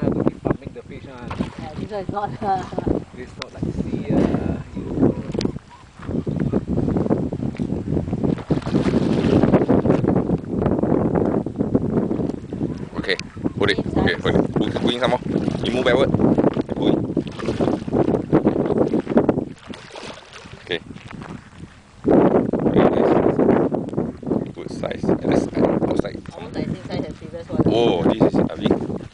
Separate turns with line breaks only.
don't have to keep pumping the fish on.
Yeah, this
one is not.
this is not like sea. Uh, you...
Okay. Okay, some more. You move backward. Pull. Okay. Very nice. Good size. And that's like. Almost
like same size as previous one. Oh,
this is a big.